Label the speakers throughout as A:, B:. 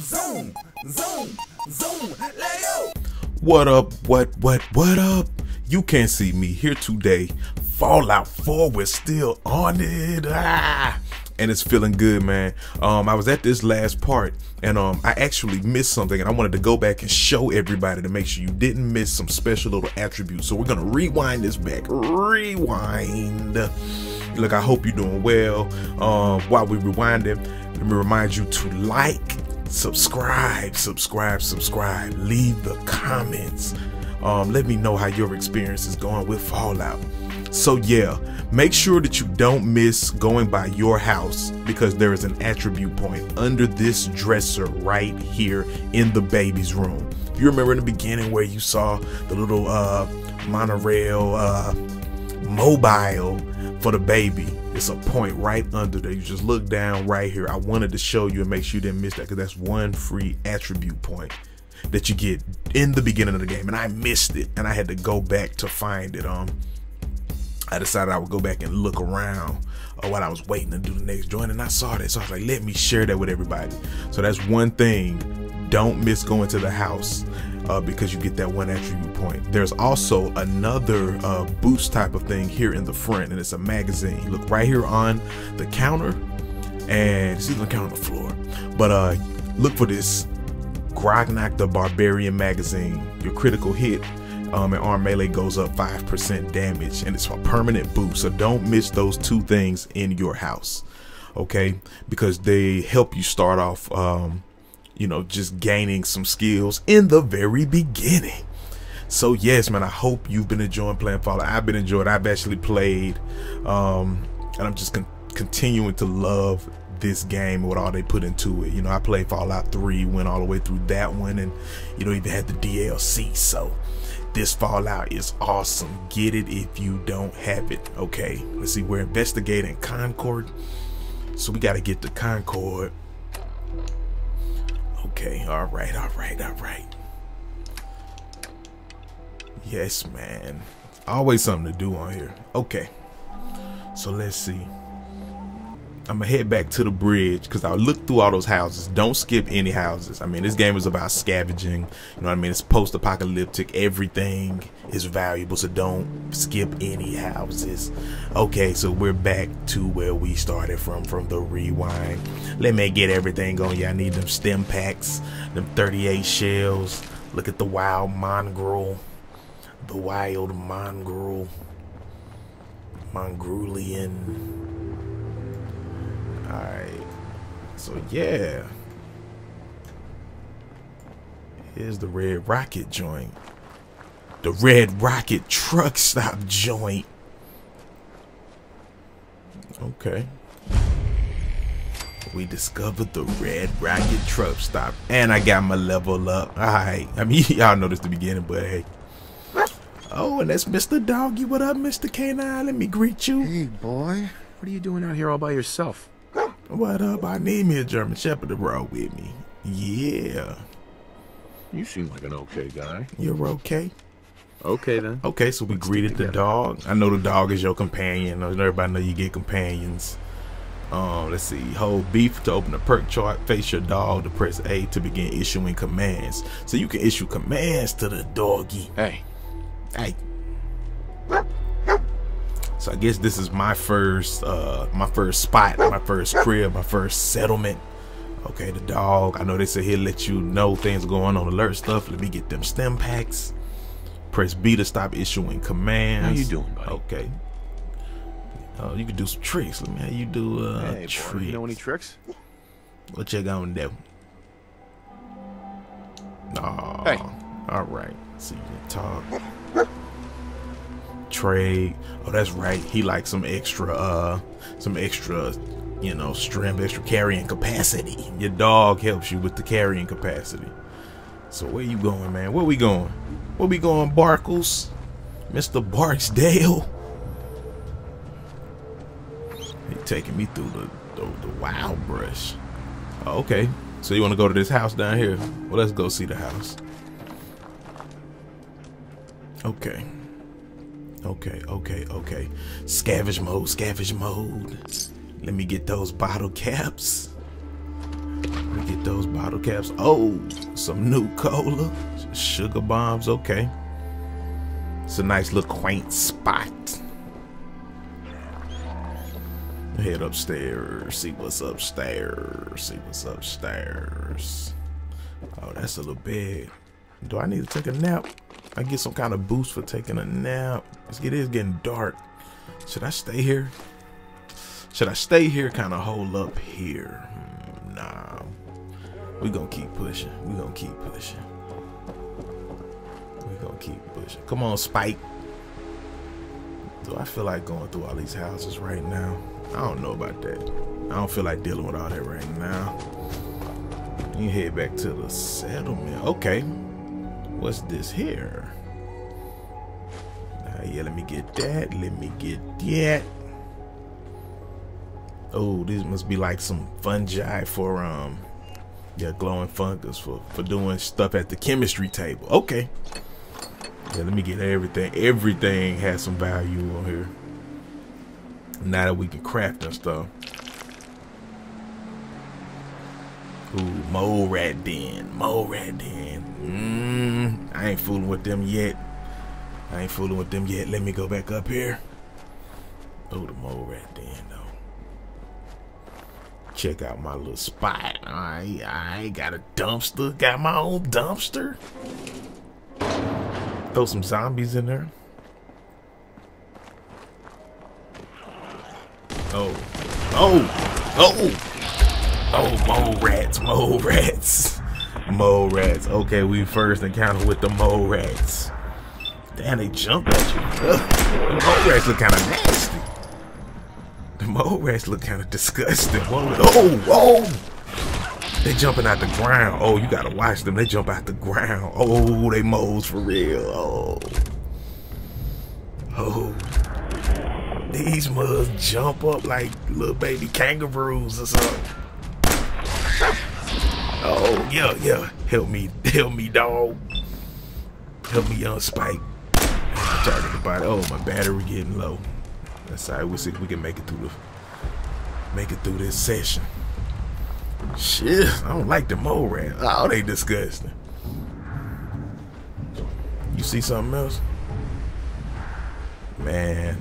A: Zoom, zoom, zoom, Leo.
B: What up? What, what, what up? You can't see me here today. Fallout 4, we're still on it. Ah! And it's feeling good, man. Um, I was at this last part and um, I actually missed something and I wanted to go back and show everybody to make sure you didn't miss some special little attributes. So we're gonna rewind this back. Rewind. Look, I hope you're doing well. Um, while we rewind it, let me remind you to like, subscribe, subscribe, subscribe. Leave the comments. Um, let me know how your experience is going with Fallout. So yeah, make sure that you don't miss going by your house because there is an attribute point under this dresser right here in the baby's room. You remember in the beginning where you saw the little uh, monorail uh, mobile for the baby. It's a point right under there. You just look down right here. I wanted to show you and make sure you didn't miss that because that's one free attribute point that you get in the beginning of the game. And I missed it and I had to go back to find it. Um, I decided I would go back and look around uh, while I was waiting to do the next joint, and I saw that, so I was like, let me share that with everybody. So that's one thing. Don't miss going to the house uh, because you get that one attribute point. There's also another uh, boost type of thing here in the front, and it's a magazine. You look right here on the counter, and it's even counter on the floor. But uh, look for this Grognak the Barbarian magazine. Your critical hit um, and arm melee goes up 5% damage and it's a permanent boost. So don't miss those two things in your house, okay? Because they help you start off, um, you know, just gaining some skills in the very beginning. So yes, man, I hope you've been enjoying playing Fallout. I've been enjoying. I've actually played, um, and I'm just con continuing to love this game what all they put into it. You know, I played Fallout 3, went all the way through that one, and you know, even had the DLC. So this Fallout is awesome. Get it if you don't have it. Okay, let's see. We're investigating Concord, so we got to get to Concord. Okay, all right, all right, all right. Yes, man. Always something to do on here. Okay, so let's see. I'm gonna head back to the bridge because I'll look through all those houses. Don't skip any houses. I mean, this game is about scavenging. You know what I mean? It's post-apocalyptic. Everything is valuable, so don't skip any houses. Okay, so we're back to where we started from, from the rewind. Let me get everything on. Yeah, I need them Stimpaks, them 38 shells. Look at the wild mongrel. The wild mongrel. Mongolian. Alright. So yeah. Here's the red rocket joint. The red rocket truck stop joint. Okay. We discovered the red rocket truck stop. And I got my level up. Alright. I mean y'all noticed the beginning, but hey. Oh, and that's Mr. Doggy. What up, Mr. K9? Let me greet you.
C: Hey, boy. What are you doing out here all by yourself?
B: What up? I need me a German Shepherd to roll with me. Yeah.
C: You seem like an okay guy.
B: You're okay?
C: Okay, then.
B: Okay, so we Let's greeted the dog. I know the dog is your companion. Everybody know you get companions. Um, let's see. Hold beef to open the perk chart. Face your dog to press A to begin issuing commands. So you can issue commands to the doggy.
C: Hey.
B: Hey. So I guess this is my first uh my first spot, my first crib, my first settlement. Okay, the dog. I know they said he'll let you know things going on, alert stuff. Let me get them Stimpaks. Press B to stop issuing commands.
C: How you doing, buddy?
B: Okay. Oh, you can do some tricks. Let me how you do uh
C: hey, boy, You know any tricks?
B: What you gonna do? Oh,
C: hey.
B: All right. So you can talk trade. Oh, that's right. He likes some extra, uh, some extra, you know, strength, extra carrying capacity. Your dog helps you with the carrying capacity. So where you going, man? Where we going? Where we going, Barkles? Mr. Barksdale? He taking me through the, the, the wild brush. Oh, okay. So you want to go to this house down here? Well, let's go see the house. Okay. Okay, okay, okay. Scavenge mode, scavenge mode. Let me get those bottle caps. Let me get those bottle caps. Oh, some Nuka-Cola. Sugar bombs. Okay. It's a nice little quaint spot. Head upstairs. See what's upstairs. See what's upstairs. Oh, that's a little bed. Do I need to take a nap? I get some kind of boost for taking a nap. It. It's getting dark. Should I stay here? Should I stay here? Kind of hold up here. Hmm, nah. We gonna keep pushing. We gonna keep pushing. We gonna keep pushing. Come on, Spike. Do I feel like going through all these houses right now? I don't know about that. I don't feel like dealing with all that right now. You head back to the settlement. Okay. What's this here? Uh, yeah, let me get that. Let me get that. Oh, this must be like some fungi for um yeah, glowing fungus for for doing stuff at the chemistry table. Okay. Yeah, let me get everything. Everything has some value on here. Now that we can craft and stuff. Ooh, mole rat den. Mole rat den. Mmm. I ain't fooling with them yet. I ain't fooling with them yet. Let me go back up here. Oh, the mole rat den though. Check out my little spot. I I got a dumpster. Got my own dumpster. Throw some zombies in there. Oh. Oh. Oh. Oh, mole rats, mole rats, mole rats. Okay, we first encounter with the mole rats. Damn, they jump at you. The mole rats look kind of nasty. The mole rats look kind of disgusting. Whoa, oh, whoa. They jumping out the ground. Oh, you gotta watch them. They jump out the ground. Oh, they moles for real. Oh. Oh. These mugs jump up like little baby kangaroos or something. Oh, yeah, yeah. Help me, help me, dog. Help me, young Spike. I'm talking about Oh, my battery getting low. That's all right. We'll see if we can make it through the make it through this session. Shit, I don't like the mole rat. Oh, they disgusting. You see something else? Man,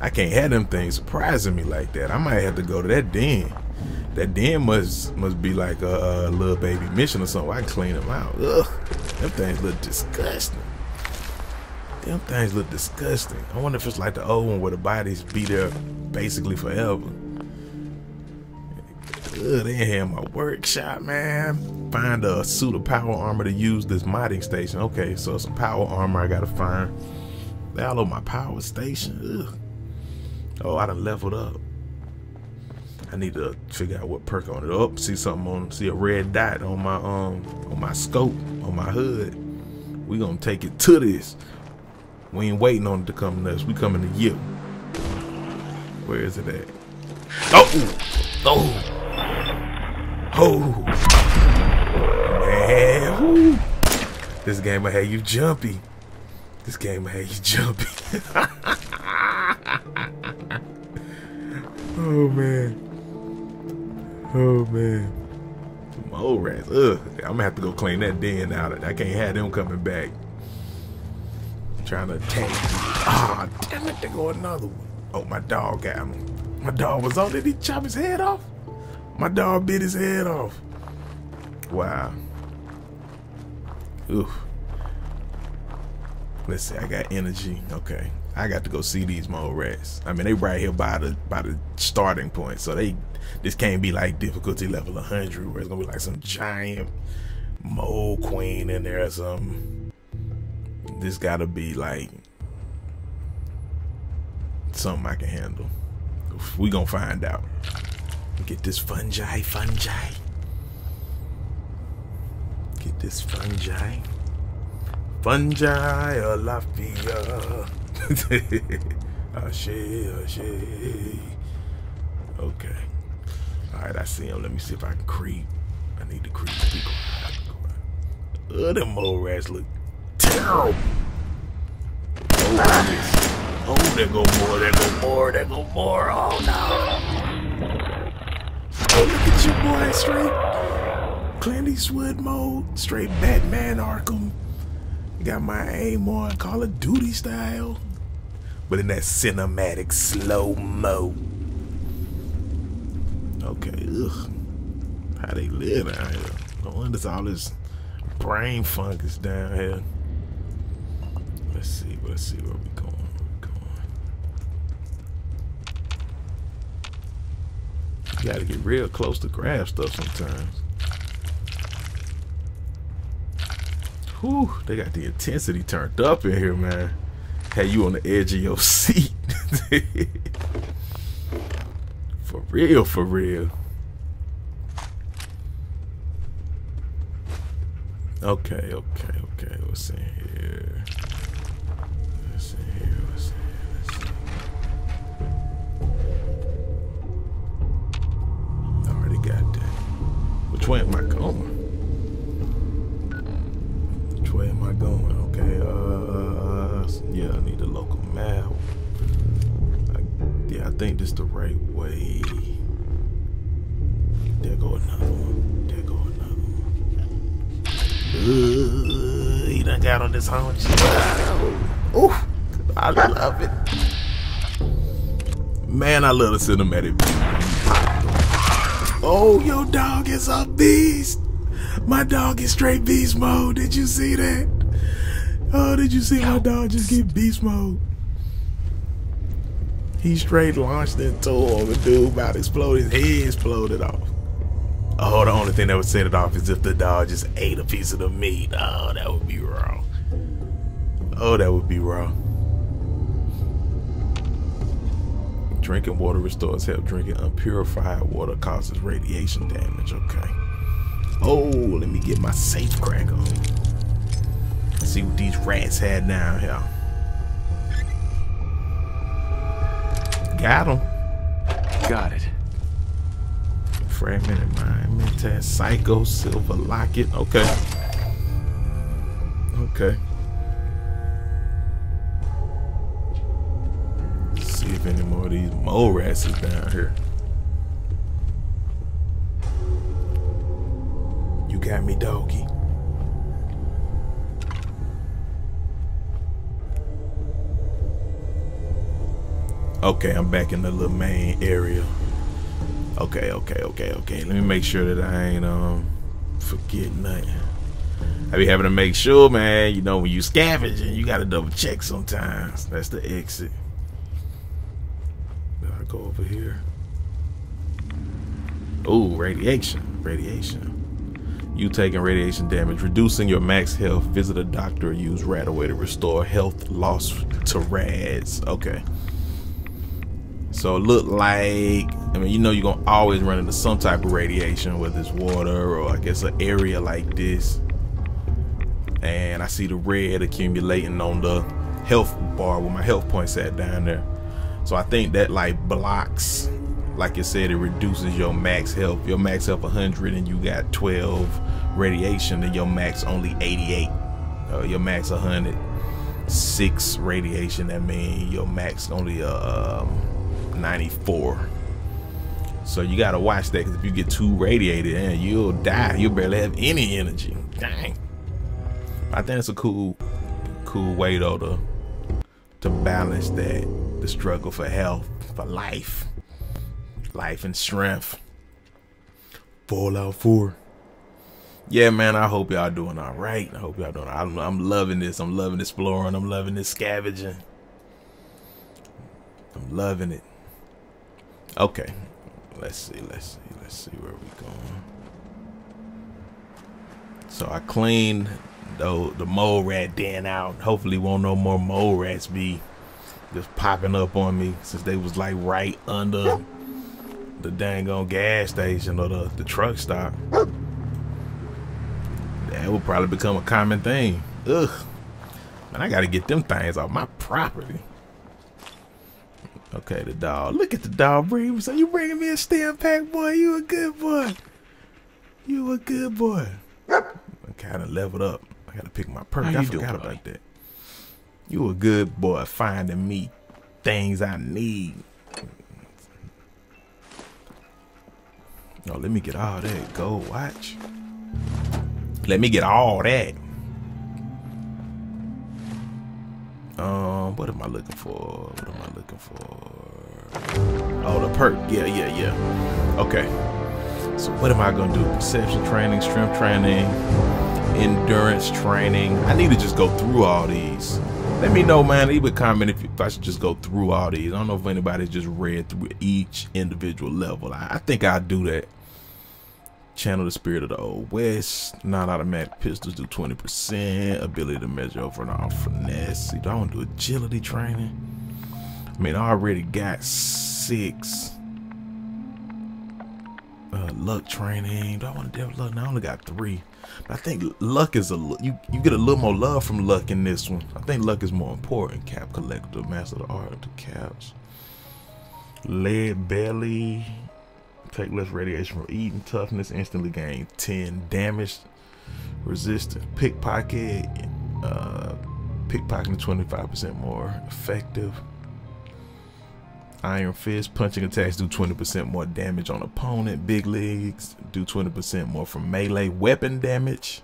B: I can't have them things surprising me like that. I might have to go to that den. That den must must be like a, a little baby mission or something. I clean them out. Ugh, them things look disgusting. Them things look disgusting. I wonder if it's like the old one where the bodies be there basically forever. They in here in my workshop, man. Find a suit of power armor to use this modding station. Okay, so some power armor I gotta find. They all over my power station. Ugh. Oh, I done leveled up. I need to figure out what perk on it. Oh, see something on, see a red dot on my um on my scope on my hood. We gonna take it to this. We ain't waiting on it to come to us. We coming to you. Where is it at? Oh, oh, oh, man. This game will have you jumpy. This game will have you jumpy. oh man. Oh man. Mole rats. Ugh. I'm gonna have to go clean that den out. I can't have them coming back. trying to attack. Ah, oh, damn it, they go another one. Oh, my dog got him. My dog was on. Did he chop his head off? My dog bit his head off. Wow. Oof. Let's see, I got energy. Okay. I got to go see these mole rats. I mean, they right here by the by the starting point, so they this can't be like difficulty level 100 where it's gonna be like some giant mole queen in there or something. This gotta be like something I can handle. We gonna find out. Get this fungi, fungi. Get this fungi. Fungi, alafia. Oh, ashe, ashe. Oh, okay. Alright, I see him. Let me see if I can creep. I need to creep. Ugh, them mole rats look terrible. Oh, yes. Oh, there go more, there go more, there go more. Oh, no. Oh, look at you, boy, straight. Clint Eastwood mode, straight Batman Arkham. Got my aim on Call of Duty style, but in that cinematic slow mo. Okay, ugh. How they live out here? No wonder all this brain fungus down here. Let's see, let's see where we going. Where we going. You gotta get real close to grab stuff sometimes. Whew, they got the intensity turned up in here, man. Had you on the edge of your seat. for real, for real. Okay, okay, okay. What's in here? Think this the right way. There go another one. There go another one. Ooh, he done got on this haunch. Ooh, I love it. Man, I love the cinematic. Oh, your dog is a beast. My dog is straight beast mode. Did you see that? Oh, did you see my dog just get beast mode? He straight launched into him. The dude about to explode. His head exploded off. Oh, the only thing that would set it off is if the dog just ate a piece of the meat. Oh, that would be wrong. Oh, that would be wrong. Drinking water restores health. Drinking unpurified water causes radiation damage. Okay. Oh, let me get my safe crack on. See what these rats had down here. Got them.
C: Got it.
B: Fragmented mind, Mentat, Psycho, Silver Locket. Okay. Okay. Let's see if any more of these mole rats is down here. You got me, doggy. Okay, I'm back in the little main area. Okay, okay, okay, okay. Let me make sure that I ain't um forget nothing. I be having to make sure, man. You know, when you scavenging, you gotta double check sometimes. That's the exit. I go over here. Oh, radiation, radiation. You taking radiation damage, reducing your max health. Visit a doctor. Use Radaway to restore health lost to rads. Okay. So it looked like, I mean, you know, you're gonna always run into some type of radiation, whether it's water or I guess an area like this. And I see the red accumulating on the health bar where my health points at down there. So I think that like blocks, like you said, it reduces your max health. Your max health 100 and you got 12 radiation and your max only 88. Uh, your max 100, six radiation. That means your max only uh, um, 94. So you gotta watch that because if you get too radiated, and you'll die. You'll barely have any energy. Dang. I think it's a cool, cool way though to to balance that the struggle for health, for life, life and strength. Fallout 4. Yeah, man. I hope y'all doing all right. I hope y'all doing. I'm, I'm loving this. I'm loving exploring. I'm loving this scavenging. I'm loving it. Okay. Let's see. Let's see. Let's see where we going. So I cleaned the the mole rat den out. Hopefully, won't no more mole rats be just popping up on me since they was like right under the dang on gas station or the the truck stop. That will probably become a common thing. Ugh. Man, I gotta get them things off my property. Okay, the dog. Look at the dog bring So you bringing me a Stimpak, boy? You a good boy. You a good boy. I kind of leveled up. I gotta pick my perk.
C: How
B: I
C: you
B: forgot
C: doing,
B: about
C: buddy?
B: that. You a good boy finding me things I need. Oh, let me get all that gold watch. Let me get all that. Um, what am I looking for? What am I looking for? Oh, the perk. Yeah, yeah, yeah. Okay. So what am I gonna do? Perception training, strength training, endurance training. I need to just go through all these. Let me know, man. Leave a comment if, if I should just go through all these. I don't know if anybody just read through each individual level. I, I think I'll do that. Channel the spirit of the old west. Non-automatic pistols do 20%. Ability to measure over and off finesse. See, do I to do agility training? I mean, I already got six. Uh, luck training. Do I want to develop luck? No, I only got three. But I think luck is a you you get a little more love from luck in this one. I think luck is more important. Cap collector, master of the art of the caps. Lead belly. Take less radiation from eating. Toughness. Instantly gain 10 damage. Resistant. Pickpocket. Uh, pickpocketing 25% more effective. Iron Fist. Punching attacks do 20% more damage on opponent. Big Leagues do 20% more from melee weapon damage.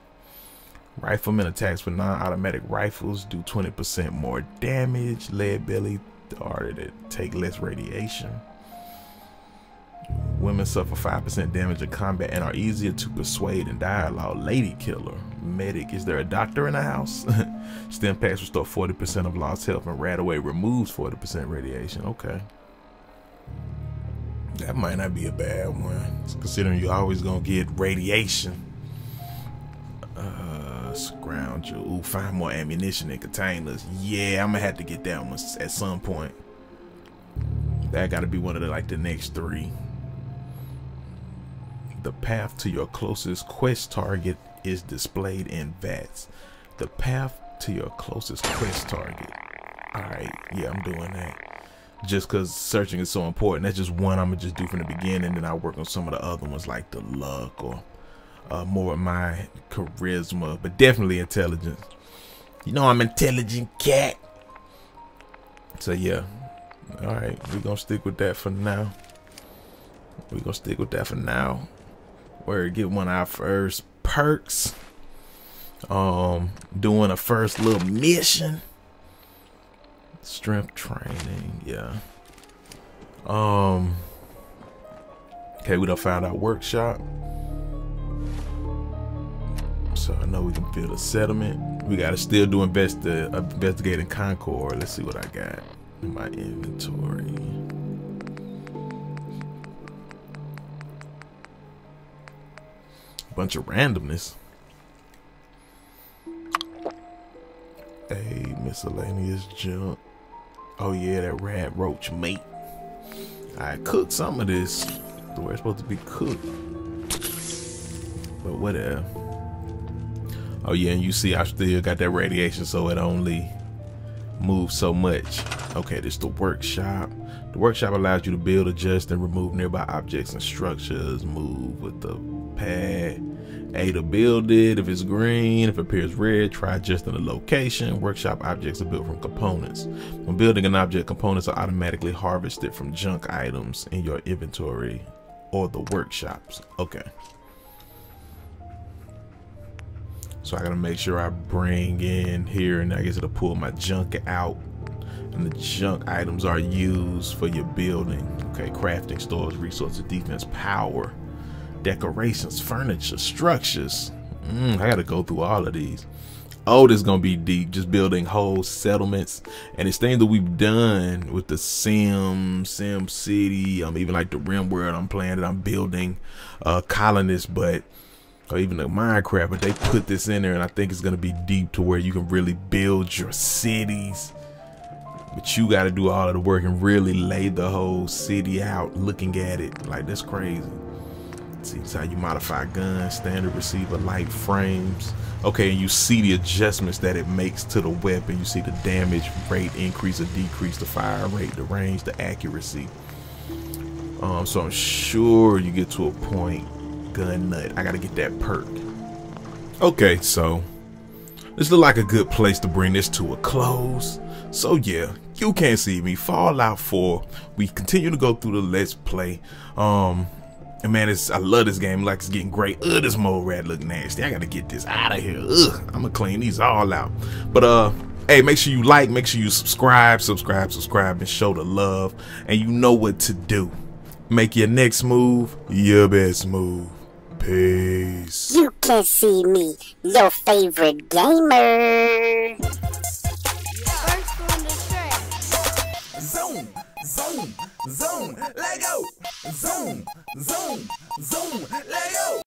B: Rifleman attacks with non-automatic rifles do 20% more damage. Lead Belly are to take less radiation. Women suffer 5% damage in combat and are easier to persuade in dialogue. Lady Killer. Medic. Is there a doctor in the house? Stimpaks restore 40% of lost health and Radaway removes 40% radiation. Okay. That might not be a bad one. Considering you're always going to get radiation. Uh, scrounger. Ooh, find more ammunition and containers. Yeah, I'm going to have to get that one at some point. That got to be one of the, like, the next three. The path to your closest quest target is displayed in VATS. The path to your closest quest target. Alright, yeah, I'm doing that. Just because searching is so important. That's just one I'm going to just do from the beginning. And then I work on some of the other ones like the luck or uh, more of my charisma. But definitely intelligence. You know I'm intelligent cat. So yeah. Alright, we're to stick with that for now. We're to stick with that for now where get one of our first perks. Um, doing a first little mission. Strength training, yeah. Um. Okay, we done found our workshop. So I know we can build a settlement. We gotta still do invest investigating Concord. Let's see what I got in my inventory. Bunch of randomness. A miscellaneous junk. Oh yeah, that radroach mate. I cooked some of this the way it's supposed to be cooked. But whatever. Oh yeah, and you see I still got that radiation so it only moves so much. Okay, this the workshop. The workshop allows you to build, adjust, and remove nearby objects and structures. Move with the pad. A to build it. If it's green, if it appears red, try adjusting the location. Workshop objects are built from components. When building an object, components are automatically harvested from junk items in your inventory or the workshops. Okay. So I gotta make sure I bring in here and I guess it'll pull my junk out. And the junk items are used for your building. Okay, crafting, stores, resources, defense, power decorations, furniture, structures. Mm, I got to go through all of these. Oh, this is gonna be deep. Just building whole settlements, and it's things that we've done with the Sim, Sim City. Um, even like the Rim World I'm playing that I'm building, uh, colonists, but or even the Minecraft. But they put this in there, and I think it's gonna be deep to where you can really build your cities. But you got to do all of the work and really lay the whole city out, looking at it like that's crazy. See, how you modify guns, standard receiver, light frames. Okay, and you see the adjustments that it makes to the weapon. You see the damage rate increase or decrease, the fire rate, the range, the accuracy. Um, so I'm sure you get to a point, gun nut. I gotta get that perk. Okay, so this look like a good place to bring this to a close. So yeah, you can't see me. Fallout 4. We continue to go through the let's play. Um, And man, it's I love this game. Like it's getting great. Ugh, this mole rat look nasty. I gotta get this out of here. Ugh, I'm gonna clean these all out. But uh, hey, make sure you like, make sure you subscribe, subscribe, subscribe, and show the love. And you know what to do. Make your next move your best move. Peace.
D: You can see me, your favorite gamer.
A: Zoom, zoom, let go. Zoom, zoom, zoom, let go.